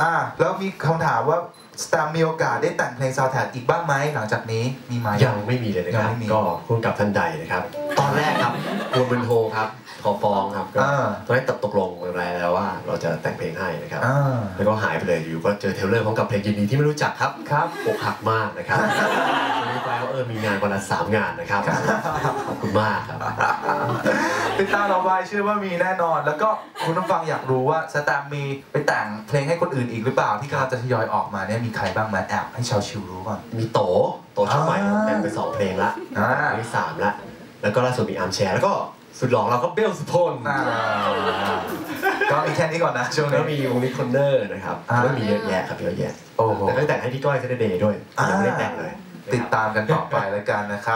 อ่าแล้วมีคำถามว่าแสตมป์มีโอกาสได้แต่งเพลงซาวแท็กอีกบ้างไหมหลังจากนี้มีไหม ยังไม่มีเลยนะครับ ยังไม่มีก็คุณกับทันใดนะครับ ตอนแรกครับกวนมึนโฮครับ ขอฟ้องครับก็อ่าตอนแรกตกลงกันแล้วว่า เราจะแต่งเพลงให้นะครับ อ่า แล้วก็หายไปเลยอยู่ก็เจอ trailer พร้อมกับเพลงยินดีที่ไม่รู้จักครับครับอกหักมากนะครับรู้ไปว่า เออมีงานวันละสามงานนะครับ ขอบคุณมากครับ ติดตามเราไว้เชื่อว่ามีแน่นอน แล้วก็คุณผู้ฟังอยากรู้ว่าแสตมป์มีไปแต่งเพลงให้คนอื่นอีกหรือเปล่าที่กำลังจะทยอยออกมาเนี่ยมีใครบ้างไหมแอบให้ชาวชิลรู้ก่อน มีโต โตช่องใหม่อ่าแต่งไปสองเพลงละอ่าเพลงที่สามละ แล้วก็ล่าสุดมีอาร์มแชร์แล้วก็สุดหล่อเราก็เบลสุพลอ่าก็มีแค่นี้ก่อนนะช่วงแล้นี้วมีวงนี้คอนเนอร์นะครับอ่าแล้วมีเยอะแยะครับเยอะแยะโอ้โหแต่ก็แต่งให้พี่ก้อย Saturday ด้วยยังไม่ได้แต่งเลย ติดตามกันต่อไปแล้วกันนะครับ